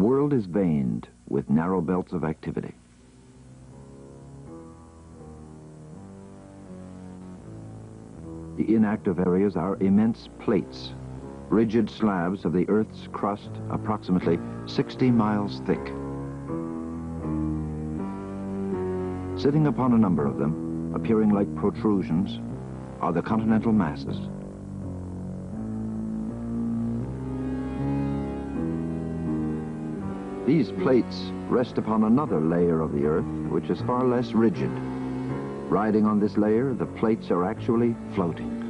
world is veined with narrow belts of activity. The inactive areas are immense plates, rigid slabs of the Earth's crust approximately 60 miles thick. Sitting upon a number of them, appearing like protrusions, are the continental masses. These plates rest upon another layer of the Earth, which is far less rigid. Riding on this layer, the plates are actually floating.